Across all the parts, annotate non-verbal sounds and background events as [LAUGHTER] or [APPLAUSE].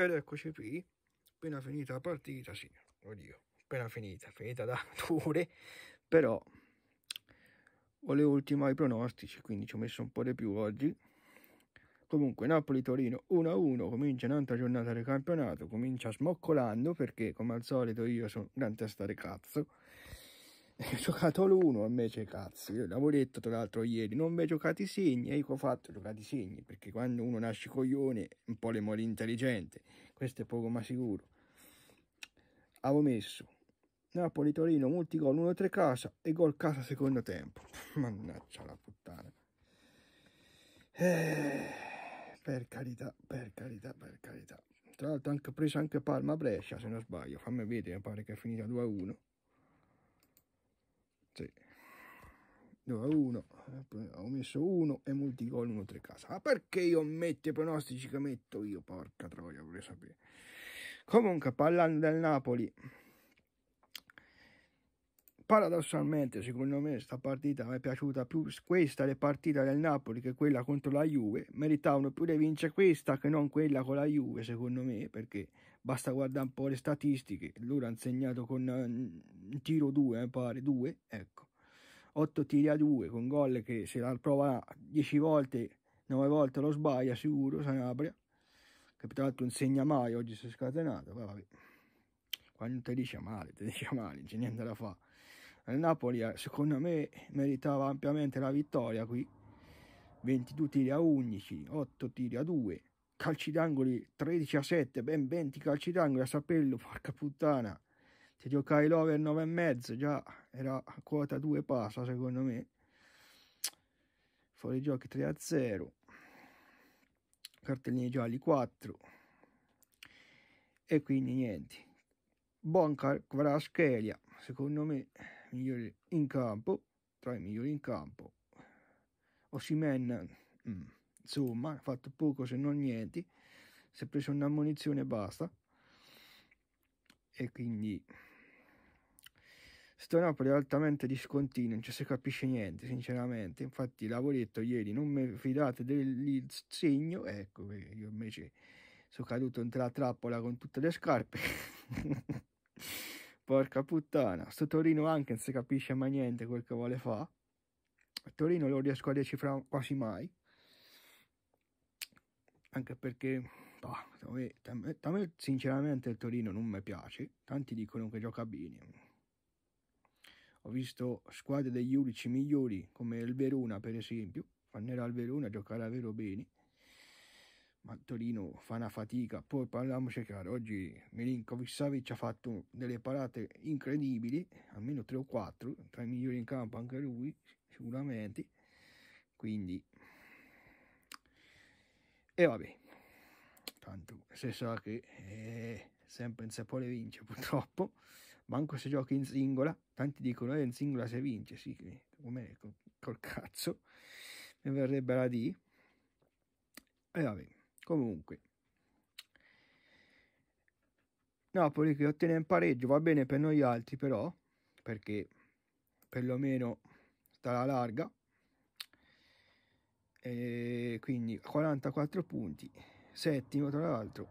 Ed eccoci qui, appena finita la partita, sì, oddio, appena finita, finita da [LAUGHS] dure, però volevo ultimare i pronostici, quindi ci ho messo un po' di più oggi. Comunque Napoli-Torino 1-1, comincia un'altra giornata del campionato, comincia smoccolando perché come al solito io sono gran testa di cazzo ho [LAUGHS] giocato l'uno invece cazzo. Io l'avevo detto tra l'altro ieri non mi giocati i segni e io ho fatto giocati i segni perché quando uno nasce coglione un po' le muore intelligente questo è poco ma sicuro. Avevo messo Napoli Torino multigol 1-3 casa e gol casa secondo tempo. [LAUGHS] Mannaggia la puttana. Eh, per carità per carità per carità. Tra l'altro ho preso anche Palma Brescia se non sbaglio. Fammi vedere mi pare che è finita 2-1 sì. 2 a 1 ho messo 1 e multigol 1 3 casa. Ma perché io metto i pronostici che metto io porca troia vorrei sapere. Comunque parlando del Napoli paradossalmente secondo me questa partita mi è piaciuta più questa le partite del Napoli che quella contro la Juve. Meritavano più di vincere questa che non quella con la Juve secondo me perché basta guardare un po' le statistiche. Loro hanno segnato con un eh, tiro 2 mi pare 2 ecco. 8 tiri a 2 con gol che se la prova 10 volte 9 volte lo sbaglia sicuro Sanabria. Che tra l'altro non segna mai oggi si è scatenato vabbè. Quando ti dice male, ti dice male, non c'è niente da fare. Il Napoli, eh, secondo me, meritava ampiamente la vittoria qui. 22 tiri a 11, 8 tiri a 2, calci d'angoli 13 a 7, ben 20 calci d'angoli a Sapello, porca puttana. Se giocai l'over 9 e mezzo, già era quota 2 passa secondo me. Fuori giochi 3 a 0. Cartellini gialli 4. E quindi niente buon Kvaratskhelia, secondo me migliore in campo, tra i migliori in campo. Osimen, mm, insomma, ha fatto poco se non niente, si è preso una munizione e basta. E quindi sto Napoli è altamente discontinuo, non ci si capisce niente, sinceramente. Infatti l'avevo detto ieri, non mi fidate del segno, ecco, io invece sono caduto in la trappola con tutte le scarpe. [LAUGHS] Porca puttana, sto Torino anche non si capisce mai niente quel che vuole fare. Torino lo riesco a decifrare quasi mai. Anche perché, bah, a, me, sinceramente il Torino non mi piace. Tanti dicono che gioca bene. Ho visto squadre degli unici migliori come il Verona per esempio. Fannera al Verona giocare davvero bene ma Torino fa una fatica. Poi parliamoci chiaro, oggi Milinkovic Savic ha fatto delle parate incredibili, almeno 3 o 4, tra i migliori in campo anche lui, sicuramente. Quindi, e vabbè, tanto si sa che eh, sempre in Sepole vince purtroppo, manco se giochi in singola, tanti dicono eh, in singola si vince, sì, come col, col cazzo, mi verrebbe la D. E vabbè. Comunque, Napoli che ottiene un pareggio. Va bene per noi altri però, perché perlomeno sta alla larga. E quindi 44 punti, settimo tra l'altro,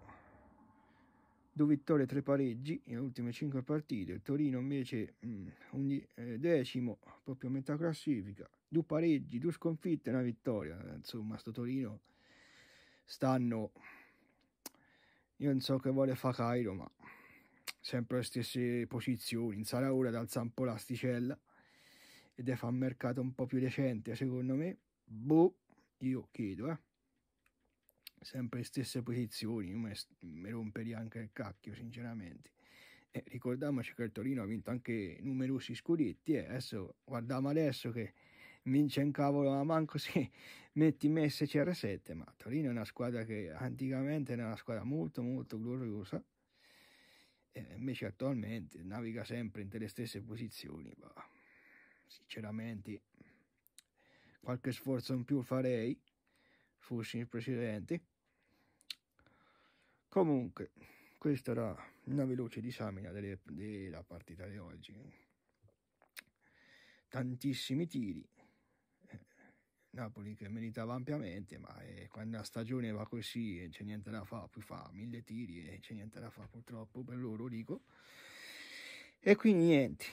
due vittorie e tre pareggi nelle ultime 5 partite. Il Torino invece mh, mm, eh, decimo, proprio a metà classifica, due pareggi, due sconfitte e una vittoria. Insomma, sto Torino stanno io non so che vuole fa Cairo ma sempre le stesse posizioni. In sala ora dal un po' l'asticella e deve fare un mercato un po' più decente secondo me. Boh io chiedo eh. Sempre le stesse posizioni mi, mi romperei anche il cacchio sinceramente. E ricordiamoci che il Torino ha vinto anche numerosi scudetti eh. adesso guardiamo adesso che vince un cavolo a manco se [LAUGHS] metti Messi CR7, ma Torino è una squadra che anticamente era una squadra molto molto gloriosa, e invece attualmente naviga sempre in le stesse posizioni, ma sinceramente qualche sforzo in più farei, fossi il presidente. Comunque, questa era una veloce disamina delle, della partita di oggi. Tantissimi tiri Napoli che meritava ampiamente, ma eh, quando la stagione va così e c'è niente da fare, poi fa mille tiri e c'è niente da fare purtroppo per loro, dico. E quindi niente,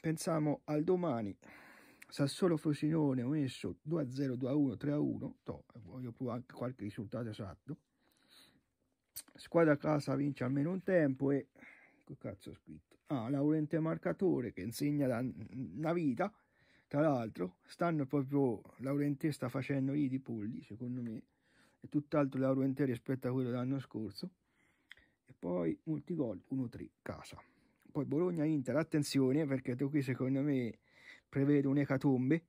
pensiamo al domani. Sassolo Frosinone ho messo 2-0, 2-1, 3-1, to, voglio pure anche qualche risultato esatto. Squadra a casa vince almeno un tempo e che cazzo ho scritto? Ah, Laurente Marcatore che insegna da una vita tra l'altro, stanno proprio Laurentier sta facendo lì di Pulli, secondo me, è tutt'altro Laurentier rispetto a quello dell'anno scorso. E poi multigol 1-3, casa. Poi Bologna-Inter, attenzione perché tu qui secondo me prevedo un'ecatombe.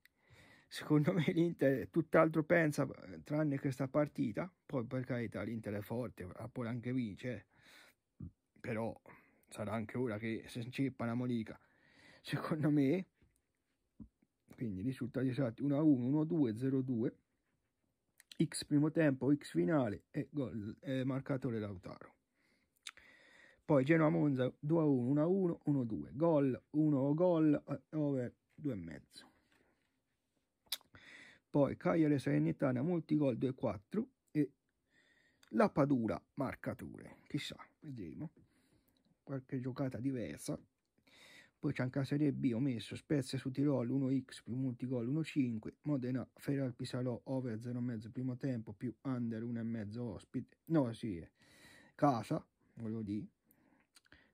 Secondo me l'Inter tutt'altro pensa, tranne questa partita. Poi per carità l'Inter è forte, poi anche vince. Eh. Però sarà anche ora che si inceppa la molica. Secondo me quindi risultati esatti 1 a 1 1 a 2 0 2 x primo tempo x finale e gol eh, marcatore Lautaro poi Genoa Monza 2 a 1 1 a 1 1 a 2 gol 1 gol eh, over 2 e mezzo. Poi Cagliari Salernitana multigol 2 a 4 e la Padura marcature. Chissà vedremo. Qualche giocata diversa. Poi c'è anche la Serie B, ho messo Spezia su Tirol 1x più multigol 1,5, Modena Feral Pisalò over 0,5 primo tempo più under 1,5 ospite, no sì, casa, volevo dire,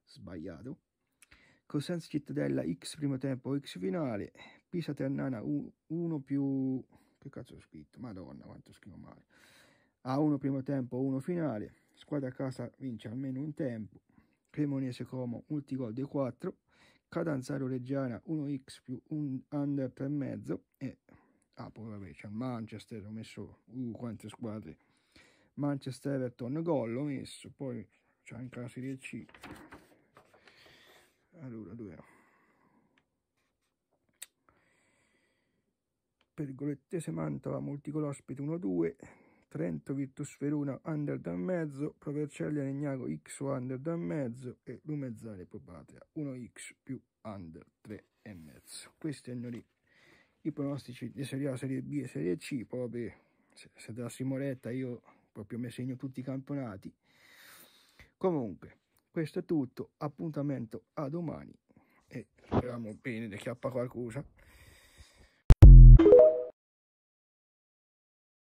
sbagliato. Cosenza Cittadella X primo tempo X finale, Pisa Ternana 1 più, che cazzo ho scritto, madonna quanto scrivo male, A1 primo tempo 1 finale, squadra a casa vince almeno un tempo, Cremonese Como multigol di 4, Catanzaro Reggiana 1x più un under 3,5 e ah poi vabbè c'è il Manchester ho messo uh quante squadre. Manchester Everton gol ho messo poi c'è anche la Serie C allora dove Pergolettese Mantova multicol ospite 1-2 Trento Virtus Verona under da mezzo, Provercelli Legnago X under da mezzo e Lumezzane Propatria 1x più under 3 e mezzo. Questi erano lì i pronostici di Serie A, Serie B e Serie C, poi se, se da Simoretta io proprio mi segno tutti i campionati. Comunque, questo è tutto, appuntamento a domani e speriamo bene di chiappa qualcosa.